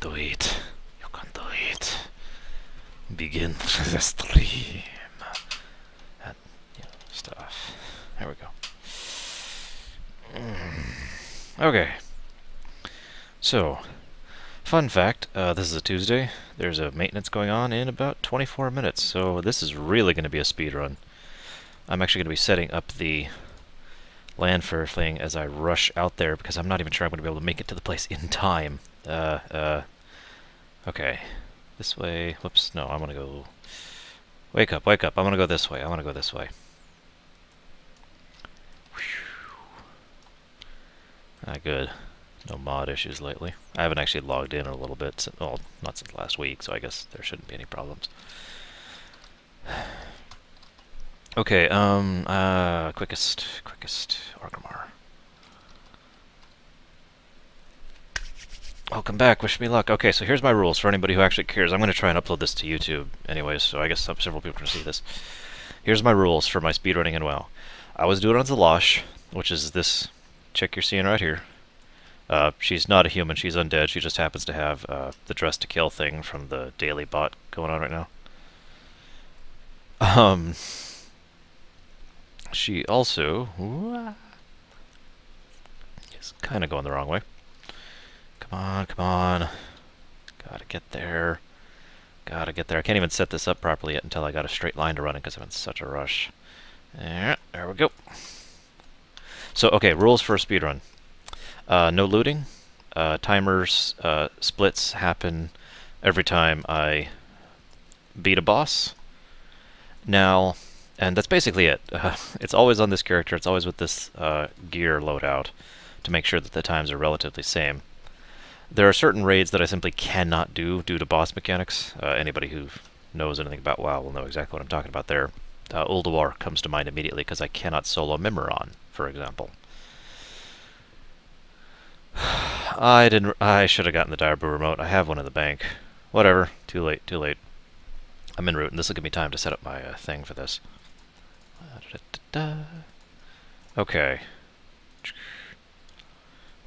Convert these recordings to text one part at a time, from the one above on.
do it. You can do it. Begin the stream. And, you know, stuff. There we go. Mm. Okay. So, fun fact, uh, this is a Tuesday. There's a maintenance going on in about 24 minutes, so this is really going to be a speed run. I'm actually going to be setting up the Landfair thing as I rush out there because I'm not even sure I'm going to be able to make it to the place in time. Uh, uh, okay. This way. Whoops, no, I'm to go... Wake up, wake up. I'm to go this way. I want to go this way. Ah, good. No mod issues lately. I haven't actually logged in a little bit. Since, well, not since last week, so I guess there shouldn't be any problems. okay, um, uh, quickest, quickest, Orgrimmar. Welcome back, wish me luck. Okay, so here's my rules for anybody who actually cares. I'm going to try and upload this to YouTube anyways, so I guess several people can see this. Here's my rules for my speedrunning in WoW. I was doing it on Zalosh, which is this chick you're seeing right here. Uh, she's not a human, she's undead, she just happens to have uh, the dress to kill thing from the daily bot going on right now. Um, she also is kind of going the wrong way. Come on, come on. Gotta get there. Gotta get there. I can't even set this up properly yet until I got a straight line to run it because I'm in such a rush. There, there we go. So, okay, rules for a speedrun. Uh, no looting. Uh, timers uh, splits happen every time I beat a boss. Now, and that's basically it. it's always on this character. It's always with this uh, gear loadout to make sure that the times are relatively same. There are certain raids that I simply cannot do due to boss mechanics. Uh, anybody who knows anything about WoW will know exactly what I'm talking about there. Uh, Ulduar comes to mind immediately because I cannot solo Mimiron, for example. I didn't. I should have gotten the Dire remote. I have one in the bank. Whatever. Too late. Too late. I'm en route, and this will give me time to set up my uh, thing for this. Okay.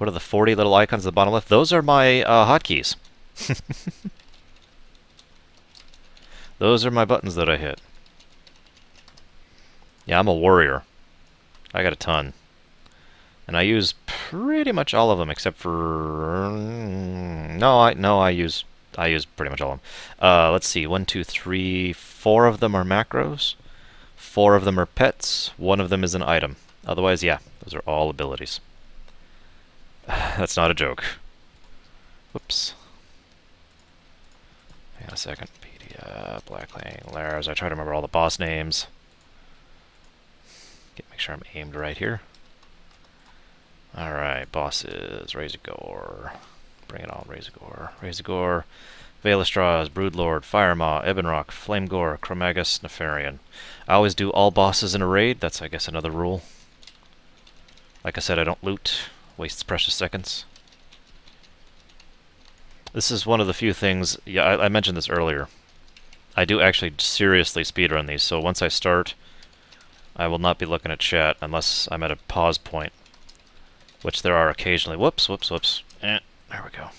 What are the 40 little icons at the bottom left? Those are my uh, hotkeys. Those are my buttons that I hit. Yeah, I'm a warrior. I got a ton. And I use pretty much all of them except for... No, I no, I use I use pretty much all of them. Uh, let's see, one, two, three, four of them are macros. Four of them are pets. One of them is an item. Otherwise, yeah, those are all abilities. That's not a joke. Whoops. Hang on a second. Pedia, Blackwing, Lairs. I try to remember all the boss names. Get make sure I'm aimed right here. Alright, bosses. Razorgore. Bring it on, Razorgore. Razorgore. Vaelastrasz, Broodlord, Firemaw, Ebonroc, Flamegor, Chromaggus, Nefarian. I always do all bosses in a raid. That's, I guess, another rule. Like I said, I don't loot. Wastes precious seconds. This is one of the few things... Yeah, I, I mentioned this earlier. I do actually seriously speedrun these, so once I start, I will not be looking at chat unless I'm at a pause point. Which there are occasionally. Whoops, whoops, whoops. Eh, there we go.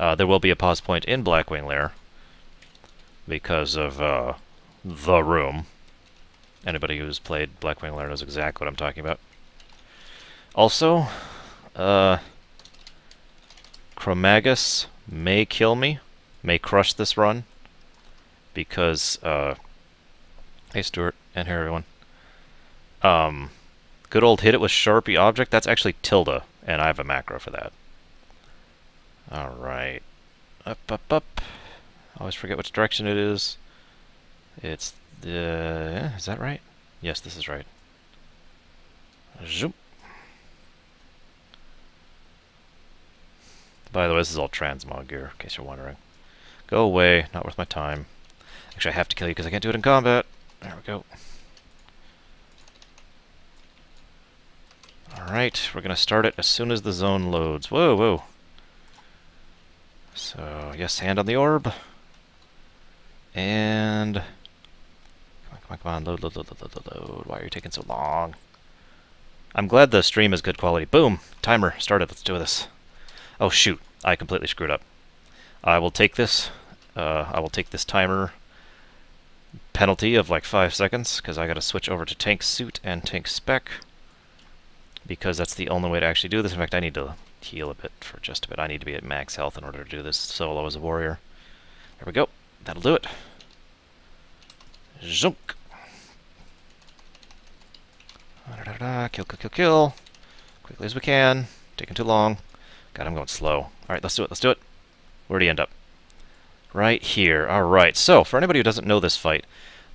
Uh, there will be a pause point in Blackwing Lair because of uh, the room. Anybody who's played Blackwing Lair knows exactly what I'm talking about. Also, uh, Chromaggus may kill me, may crush this run, because, uh, hey Stuart, and here everyone. Um, good old hit it with Sharpie object, that's actually tilde, and I have a macro for that. Alright. Up, up, up. I always forget which direction it is. It's the... Is that right? Yes, this is right. Zoop. By the way, this is all transmog gear, in case you're wondering. Go away, not worth my time. Actually, I have to kill you because I can't do it in combat. There we go. Alright, we're going to start it as soon as the zone loads. Whoa, whoa. So, yes, hand on the orb. And... Come on, come on, come on. Load, load, load, load, load, load. Why are you taking so long? I'm glad the stream is good quality. Boom! Timer started. Let's do this. Oh, shoot. I completely screwed up. I will take this. Uh, I will take this timer penalty of like five seconds because I got to switch over to tank suit and tank spec because that's the only way to actually do this. In fact, I need to heal a bit for just a bit. I need to be at max health in order to do this solo as a warrior. There we go. That'll do it. Zunk. Da -da -da kill, kill, kill, kill. Quickly as we can. Taking too long. God, I'm going slow. Alright, let's do it, let's do it. Where'd he end up? Right here. Alright, so, for anybody who doesn't know this fight,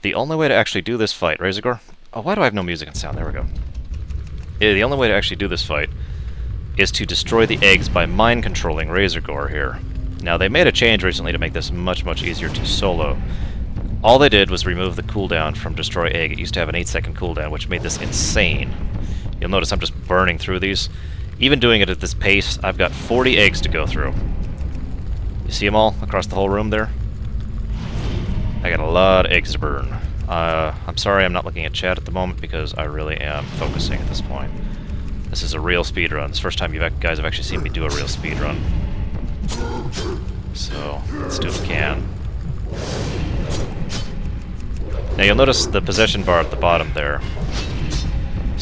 the only way to actually do this fight... Razorgore? Oh, why do I have no music and sound? There we go. Yeah, the only way to actually do this fight is to destroy the eggs by mind-controlling Razorgore here. Now, they made a change recently to make this much, much easier to solo. All they did was remove the cooldown from Destroy Egg. It used to have an 8-second cooldown, which made this insane. You'll notice I'm just burning through these. Even doing it at this pace, I've got 40 eggs to go through. You see them all across the whole room there? I got a lot of eggs to burn. Uh, I'm sorry I'm not looking at chat at the moment because I really am focusing at this point. This is a real speed run. It's the first time you guys have actually seen me do a real speed run. So, let's do what we can. Now you'll notice the possession bar at the bottom there.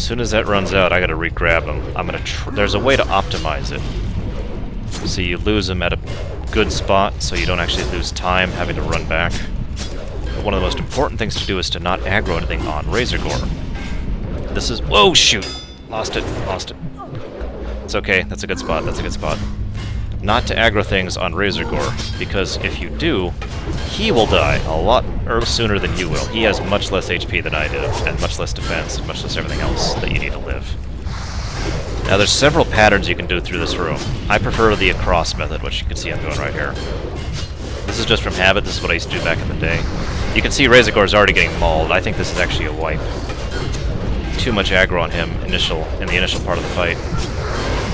As soon as that runs out, I gotta re-grab them. I'm gonna. there's a way to optimize it, so you lose them at a good spot, so you don't actually lose time having to run back. But one of the most important things to do is to not aggro anything on Razorgore. This is. Whoa! Shoot! Lost it. Lost it. It's okay. That's a good spot. That's a good spot not to aggro things on Razorgore, because if you do, he will die a lot er, sooner than you will. He has much less HP than I do, and much less defense, and much less everything else that you need to live. Now there's several patterns you can do through this room. I prefer the across method, which you can see I'm doing right here. This is just from habit, this is what I used to do back in the day. You can see Razorgore's already getting mauled. I think this is actually a wipe. Too much aggro on him initial in the initial part of the fight.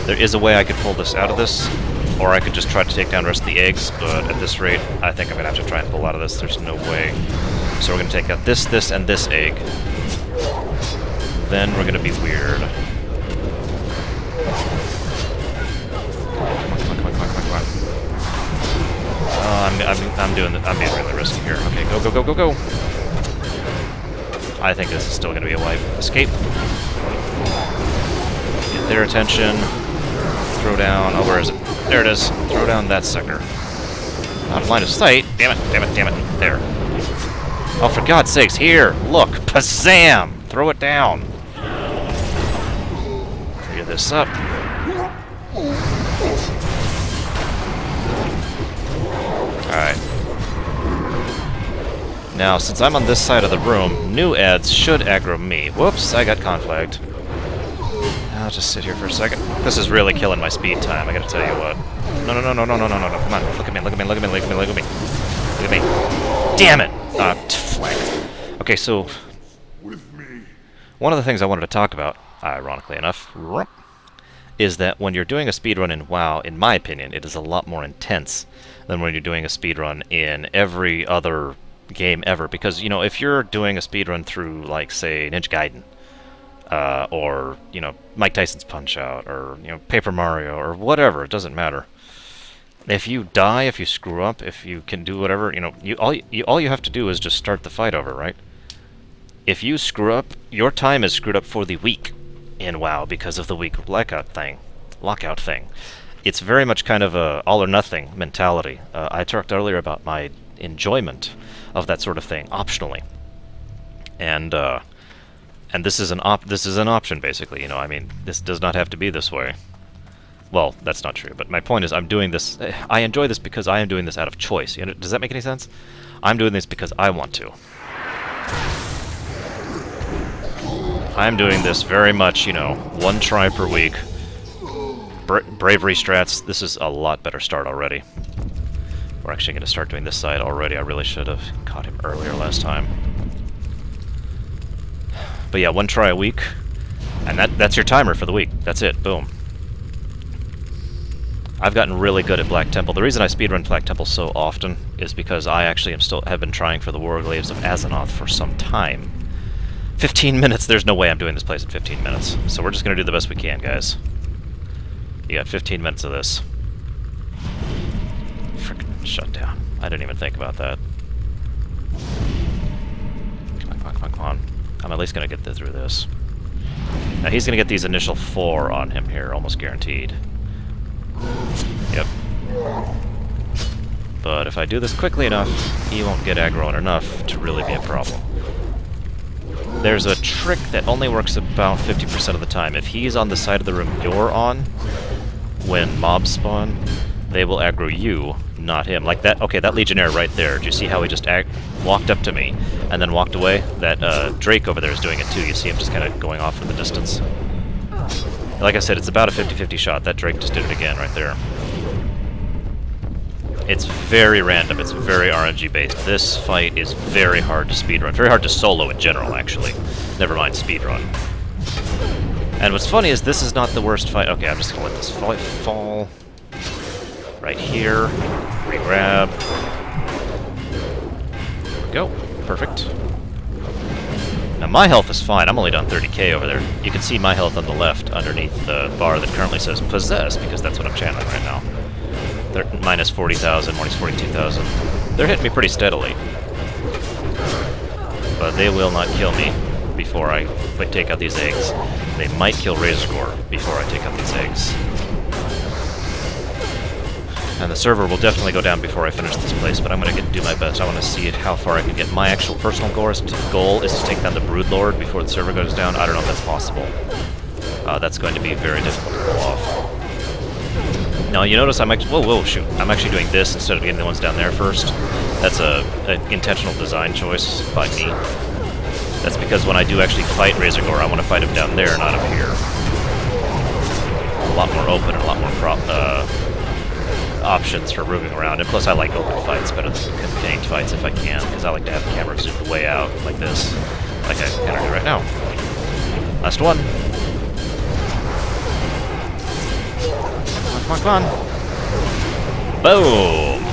There is a way I could pull this out of this, or I could just try to take down the rest of the eggs, but at this rate, I think I'm going to have to try and pull out of this. There's no way. So we're going to take out this, this, and this egg. Then we're going to be weird. I'm, I'm, I'm doing the, I'm being really risky here. Okay, go, go, go, go, go. I think this is still going to be a wipe. Escape. Get their attention. Throw down. Oh, where is it? There it is. Throw down that sucker. Out of line of sight. Damn it, damn it, damn it. There. Oh, for God's sakes, here! Look! Pazam! Throw it down! Clear this up. Alright. Now, since I'm on this side of the room, new ads should aggro me. Whoops, I got conflagged. I'll just sit here for a second. This is really killing my speed time, I gotta tell you what. No, no, no, no, no, no, no, no, no, come on. Look at me, look at me, look at me, look at me, look at me. Look at me. Damn it! Ah, flanked. Okay, so... One of the things I wanted to talk about, ironically enough, is that when you're doing a speedrun in WoW, in my opinion, it is a lot more intense than when you're doing a speedrun in every other game ever. Because, you know, if you're doing a speedrun through, like, say, Ninja Gaiden, uh, or you know Mike Tyson's Punch Out, or you know Paper Mario, or whatever. It doesn't matter. If you die, if you screw up, if you can do whatever, you know, you all you all you have to do is just start the fight over, right? If you screw up, your time is screwed up for the week in WoW because of the week lockout thing, lockout thing. It's very much kind of a all or nothing mentality. Uh, I talked earlier about my enjoyment of that sort of thing optionally, and. Uh, and this is an op this is an option basically you know I mean this does not have to be this way. Well that's not true but my point is I'm doing this I enjoy this because I am doing this out of choice you know does that make any sense? I'm doing this because I want to. I'm doing this very much you know one try per week. Bra bravery strats this is a lot better start already. We're actually going to start doing this side already I really should have caught him earlier last time but yeah, one try a week, and that that's your timer for the week. That's it. Boom. I've gotten really good at Black Temple. The reason I speedrun Black Temple so often is because I actually am still have been trying for the Warglaives of Azzinoth for some time. 15 minutes, there's no way I'm doing this place in 15 minutes. So we're just going to do the best we can, guys. You got 15 minutes of this. Frickin' shut down. I didn't even think about that. Come on, come on, come on. I'm at least gonna get through this. Now he's gonna get these initial four on him here, almost guaranteed. Yep. But if I do this quickly enough, he won't get aggro on enough to really be a problem. There's a trick that only works about 50% of the time. If he's on the side of the room you're on, when mobs spawn, they will aggro you, not him. Like that, okay, that Legionnaire right there, do you see how he just walked up to me and then walked away? That uh, Drake over there is doing it too. You see him just kind of going off in the distance. Like I said, it's about a 50-50 shot. That Drake just did it again right there. It's very random. It's very RNG based. This fight is very hard to speedrun. Very hard to solo in general, actually. Never mind speedrun. And what's funny is this is not the worst fight. Okay, I'm just gonna let this fall. Right here. Regrab. Go. Perfect. Now my health is fine. I'm only down 30k over there. You can see my health on the left underneath the bar that currently says possessed because that's what I'm channeling right now. They're minus 40,000, minus 42,000. They're hitting me pretty steadily. But they will not kill me before I take out these eggs. They might kill Razorgore before I take out these eggs. And the server will definitely go down before I finish this place, but I'm going to do my best. I want to see how far I can get. My actual personal goal is, to, take down the Broodlord before the server goes down. I don't know if that's possible. Uh, that's going to be very difficult to pull off. Now you notice I'm actually, whoa, whoa, shoot. I'm actually doing this instead of getting the ones down there first. That's a, a intentional design choice by me. That's because when I do actually fight Razorgore, I want to fight him down there, not up here. A lot more open and a lot more uh, options for moving around. And plus I like open fights better than contained fights if I can, because I like to have the camera zoomed way out like this, like I kind of do right now. Last one. Come on, come on. Boom!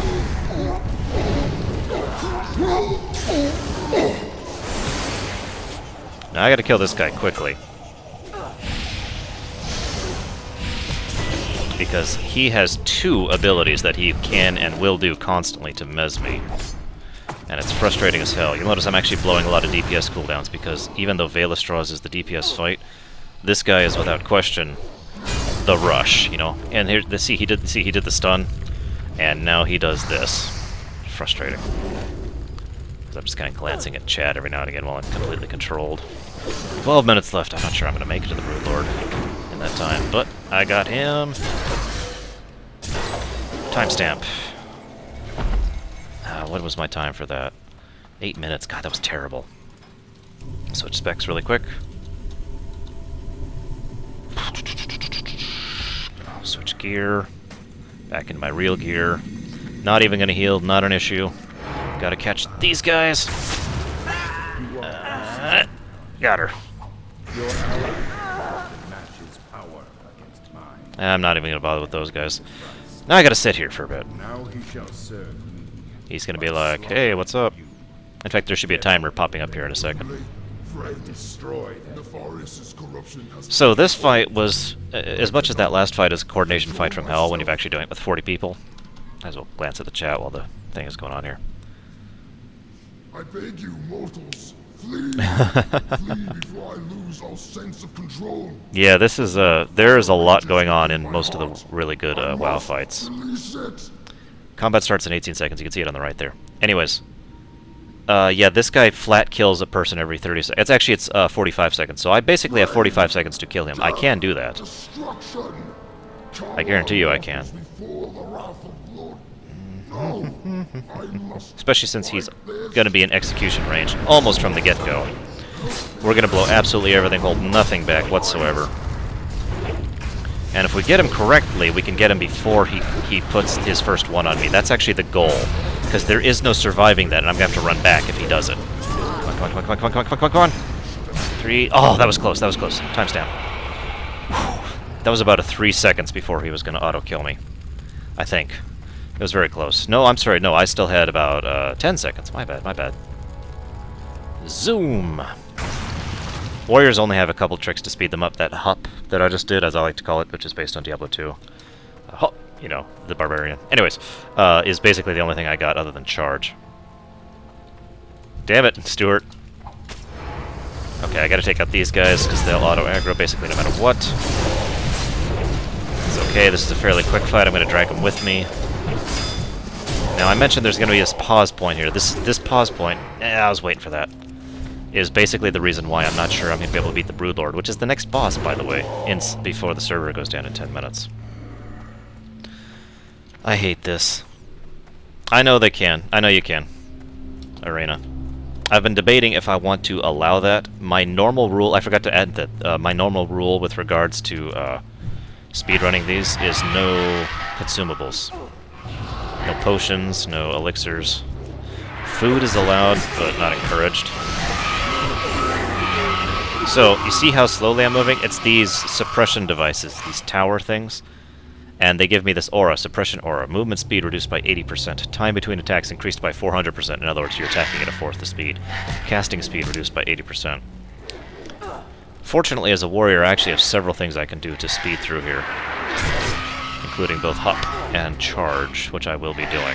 Now I gotta kill this guy quickly. Because he has two abilities that he can and will do constantly to mez me. And it's frustrating as hell. You'll notice I'm actually blowing a lot of DPS cooldowns because even though Vaelastrasz is the DPS fight, this guy is without question the rush, you know. And here, the, see, he did see he did the stun, and now he does this. Frustrating. I'm just kind of glancing at chat every now and again while I'm completely controlled. 12 minutes left. I'm not sure I'm going to make it to the Broodlord in that time, but I got him. Timestamp. Uh, what was my time for that? Eight minutes. God, that was terrible. Switch specs really quick. Switch gear. Back into my real gear. Not even gonna heal, not an issue. Gotta catch these guys. Uh, got her. I'm not even gonna bother with those guys. Now I gotta sit here for a bit. He's gonna be like, hey, what's up? In fact, there should be a timer popping up here in a second. So this fight was, uh, as much as that last fight is a coordination fight from hell when you're actually doing it with 40 people. Might as well glance at the chat while the thing is going on here. I beg you, mortals, flee, flee before I lose all sense of control. Yeah, this is uh, there is a lot going on in most of the really good uh, WoW fights. Combat starts in 18 seconds. You can see it on the right there. Anyways, uh, yeah, this guy flat kills a person every 30 seconds. It's actually, it's uh, 45 seconds, so I basically have 45 seconds to kill him. I can do that. I guarantee you I can. Oh. Especially since he's going to be in execution range, almost from the get-go. We're going to blow absolutely everything, hold nothing back whatsoever. And if we get him correctly, we can get him before he, he puts his first one on me. That's actually the goal because there is no surviving that, and I'm going to have to run back if he does it. Come on, come on, come on, come on, come on, come on, come on, Three. Oh, that was close, that was close. Timestamp. That was about a three seconds before he was going to auto-kill me. I think. It was very close. No, I'm sorry, no, I still had about uh, 10 seconds. My bad, my bad. Zoom! Warriors only have a couple tricks to speed them up. That hop that I just did, as I like to call it, which is based on Diablo 2. Uh, hop, you know, the barbarian. Anyways, uh, is basically the only thing I got other than charge. Damn it, Stuart. Okay, I gotta take out these guys, because they'll auto-aggro basically no matter what. It's okay, this is a fairly quick fight, I'm gonna drag them with me. Now, I mentioned there's gonna be this pause point here. This this pause point, eh, I was waiting for that, is basically the reason why I'm not sure I'm gonna be able to beat the Broodlord, which is the next boss, by the way, in, before the server goes down in 10 minutes. I hate this. I know they can. I know you can. Arena. I've been debating if I want to allow that. My normal rule, I forgot to add that, uh, my normal rule with regards to uh, speedrunning these is no consumables. Potions, no elixirs. Food is allowed, but not encouraged. So, you see how slowly I'm moving? It's these suppression devices, these tower things. And they give me this aura, suppression aura. Movement speed reduced by 80%. Time between attacks increased by 400%. In other words, you're attacking at a fourth the speed. Casting speed reduced by 80%. Fortunately, as a warrior, I actually have several things I can do to speed through here. Including both hop and charge, which I will be doing.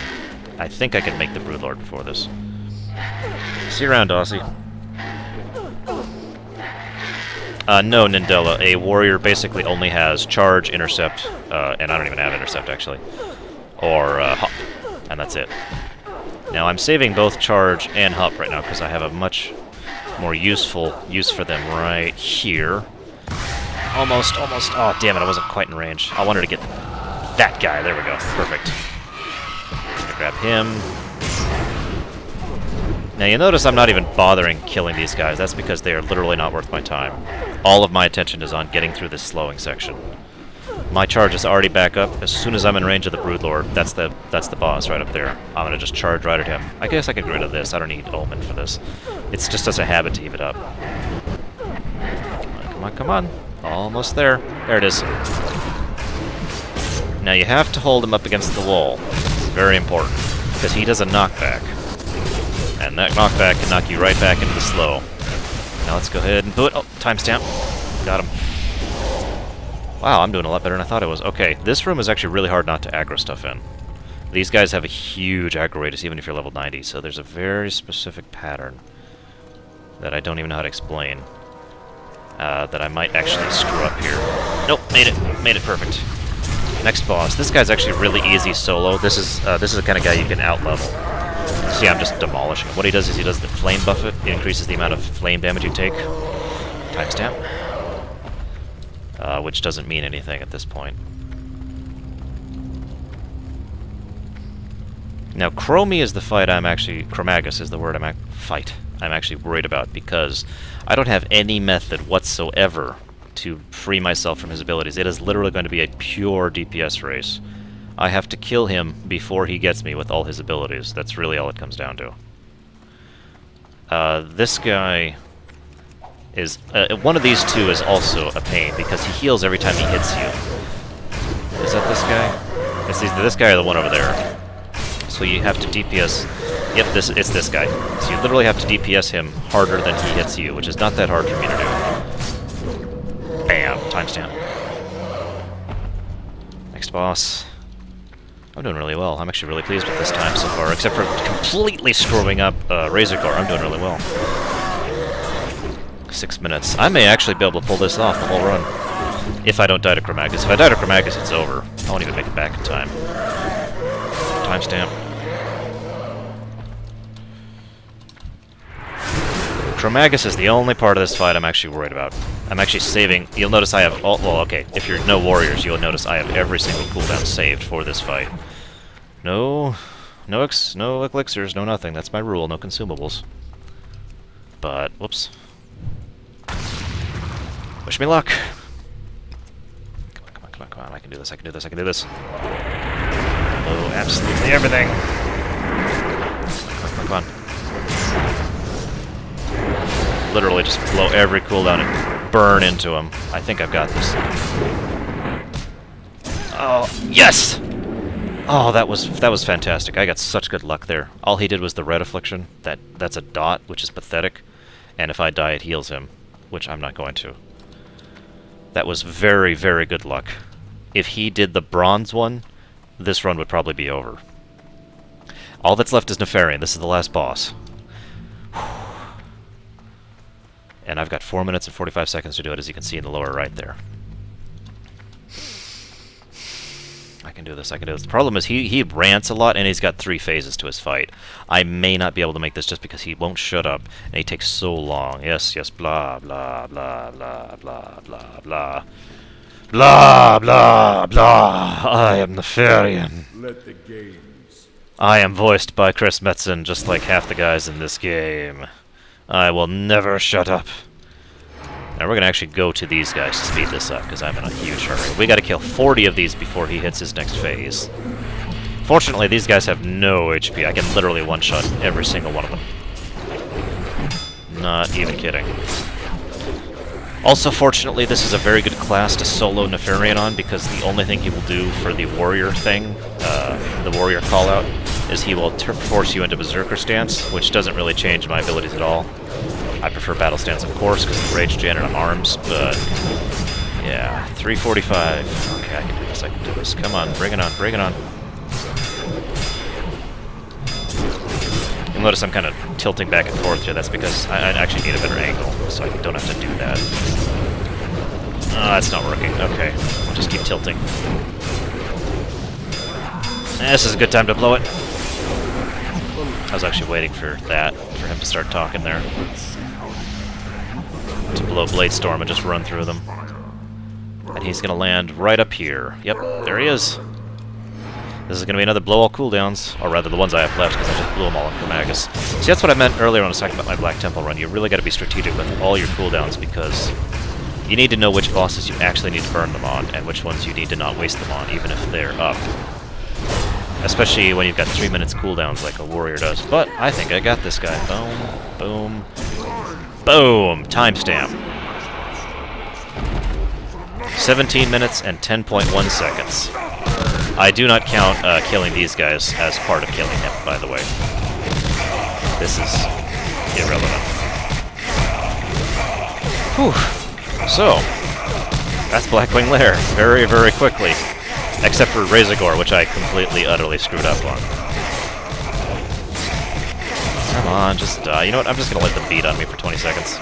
I think I can make the Broodlord before this. See you around, Aussie. Uh, no, Nindella. A warrior basically only has charge, intercept, uh, and I don't even have intercept, actually. Or uh, hop. And that's it. Now, I'm saving both charge and hop right now because I have a much more useful use for them right here. Almost, almost. Oh, damn it, I wasn't quite in range. I wanted to get that guy. There we go. Perfect. grab him. Now you notice I'm not even bothering killing these guys. That's because they are literally not worth my time. All of my attention is on getting through this slowing section. My charge is already back up. As soon as I'm in range of the Broodlord, that's the that's the boss right up there. I'm gonna just charge right at him. I guess I can get rid of this. I don't need Omen for this. It's just as a habit to heave it up. Come on, come on. Almost there. There it is. Now you have to hold him up against the wall. It's very important. Because he does a knockback. And that knockback can knock you right back into the slow. Now let's go ahead and put... Oh, timestamp. Got him. Wow, I'm doing a lot better than I thought I was. Okay, this room is actually really hard not to aggro stuff in. These guys have a huge aggro radius, even if you're level 90, so there's a very specific pattern that I don't even know how to explain. Uh, that I might actually screw up here. Nope, made it. Made it perfect. Next boss. This guy's actually really easy solo. This is uh, this is the kind of guy you can outlevel. See, I'm just demolishing him. What he does is he does the flame buffet. It increases the amount of flame damage you take. Timestamp. Uh, which doesn't mean anything at this point. Now, Chromie is the fight I'm actually... Chromaggus is the word I'm... Fight. I'm actually worried about because I don't have any method whatsoever to free myself from his abilities. It is literally going to be a pure DPS race. I have to kill him before he gets me with all his abilities. That's really all it comes down to. Uh, this guy is... Uh, one of these two is also a pain, because he heals every time he hits you. Is that this guy? It's this guy or the one over there. So you have to DPS... Yep, this it's this guy. So you literally have to DPS him harder than he hits you, which is not that hard for me to do. Next boss. I'm doing really well. I'm actually really pleased with this time so far, except for completely screwing up uh, Razorgore. I'm doing really well. Six minutes. I may actually be able to pull this off the whole run. If I don't die to Chromaggus. If I die to Chromaggus, it's over. I won't even make it back in time. Timestamp. Chromaggus is the only part of this fight I'm actually worried about. I'm actually saving... You'll notice I have all... Well, okay, if you're no warriors, you'll notice I have every single cooldown saved for this fight. No... No ex no elixirs, no nothing. That's my rule, no consumables. But, whoops. Wish me luck! Come on, come on, come on, come on. I can do this, I can do this, I can do this. Oh, absolutely everything! Come on, come on, come on literally just blow every cooldown burn into him. I think I've got this. Oh, yes! Oh, that was that was fantastic. I got such good luck there. All he did was the red affliction. That that's a dot, which is pathetic. And if I die, it heals him, which I'm not going to. That was very, very good luck. If he did the bronze one, this run would probably be over. All that's left is Nefarian. This is the last boss. And I've got 4 minutes and 45 seconds to do it, as you can see in the lower right there. I can do this, I can do this. The problem is he, he rants a lot, and he's got three phases to his fight. I may not be able to make this just because he won't shut up, and he takes so long. Yes, yes, blah, blah, blah, blah, blah, blah, blah. Blah, blah, blah. I am Nefarian. Let the games. I am voiced by Chris Metzen, just like half the guys in this game. I will never shut up. Now we're going to actually go to these guys to speed this up, because I'm in a huge hurry. We got to kill 40 of these before he hits his next phase. Fortunately, these guys have no HP. I can literally one-shot every single one of them. Not even kidding. Also, fortunately, this is a very good class to solo Nefarian on, because the only thing he will do for the warrior thing, uh, the warrior callout, is he will force you into Berserker stance, which doesn't really change my abilities at all. I prefer battle stance, of course, because of Rage Janet on arms, but... Yeah, 345. Okay, I can do this, I can do this. Come on, bring it on, bring it on. You'll notice I'm kind of tilting back and forth here. That's because I, I actually need a better angle, so I don't have to do that. Oh, that's not working. Okay, I'll just keep tilting. Eh, this is a good time to blow it. I was actually waiting for that, for him to start talking there. To blow Blade Storm and just run through them. And he's to land right up here. Yep, there he is. This is going to be another blow all cooldowns, or rather the ones I have left, because I just blew them all in Chromaggus. See, that's what I meant earlier when I was talking about my Black Temple run. You really got to be strategic with all your cooldowns, because you need to know which bosses you actually need to burn them on, and which ones you need to not waste them on, even if they're up. Especially when you've got three minutes cooldowns like a warrior does. But I think I got this guy. Boom, boom, boom. Timestamp. 17 minutes and 10.1 seconds. I do not count uh, killing these guys as part of killing him, by the way. This is irrelevant. Whew. So, that's Blackwing Lair, very, very quickly. Except for Razorgore, which I completely, utterly screwed up on. Come on, just die. You know what? I'm just to let them beat on me for 20 seconds.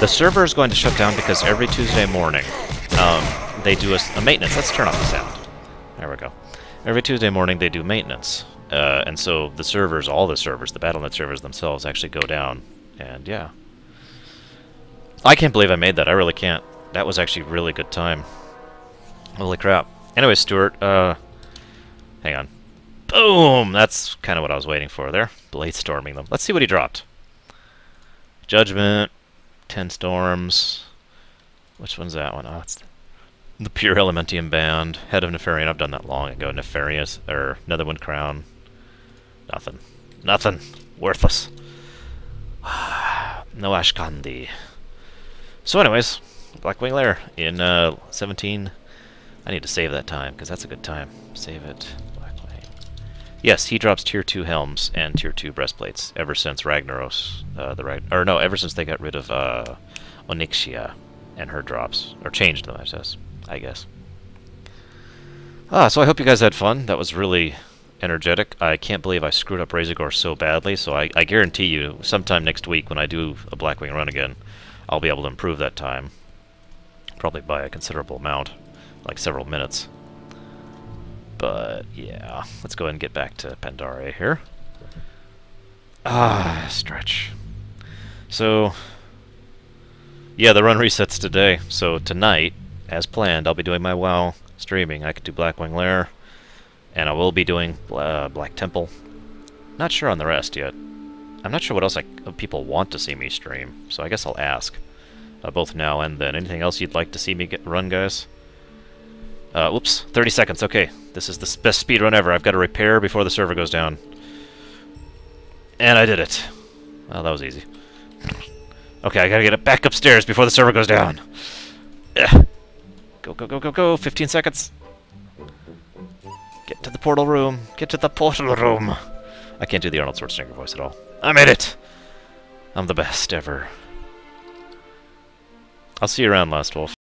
The server is going to shut down because every Tuesday morning, um, they do a, a, maintenance. Let's turn off the sound. There we go. Every Tuesday morning, they do maintenance. Uh, and so the servers, all the servers, the Battle.net servers themselves, actually go down. And yeah. I can't believe I made that. I really can't. That was actually really good time. Holy crap. Anyway, Stuart, uh... Hang on. Boom! That's kind of what I was waiting for there. Blade storming them. Let's see what he dropped. Judgment. Ten Storms. Which one's that one? Oh, it's the Pure Elementium Band. Head of Nefarian. I've done that long ago. Nefarious. Or Netherwind Crown. Nothing. Nothing. Worthless. no Ashkandi. So anyways, Blackwing Lair in uh, 17... I need to save that time, because that's a good time. Save it. Blackwing. Yes, he drops tier 2 helms and tier 2 breastplates ever since Ragnaros. Uh, the Rag or no, ever since they got rid of uh, Onyxia and her drops. Or changed them, I guess. I guess. Ah, so I hope you guys had fun. That was really energetic. I can't believe I screwed up Razorgore so badly, so I, I guarantee you, sometime next week when I do a Blackwing run again, I'll be able to improve that time. Probably by a considerable amount like several minutes. But yeah, let's go ahead and get back to Pandaria here. Ah, stretch. So, yeah, the run resets today. So tonight, as planned, I'll be doing my WoW streaming. I could do Blackwing Lair, and I will be doing uh, Black Temple. Not sure on the rest yet. I'm not sure what else I, people want to see me stream, so I guess I'll ask. Uh, both now and then. Anything else you'd like to see me get run, guys? Uh, whoops, 30 seconds, okay. This is the best speed run ever. I've got to repair before the server goes down. And I did it. Well, that was easy. Okay, I gotta get it back upstairs before the server goes down. Go, go, go, go, go. 15 seconds. Get to the portal room. Get to the portal room. I can't do the Arnold Schwarzenegger voice at all. I made it! I'm the best ever. I'll see you around, Last Wolf.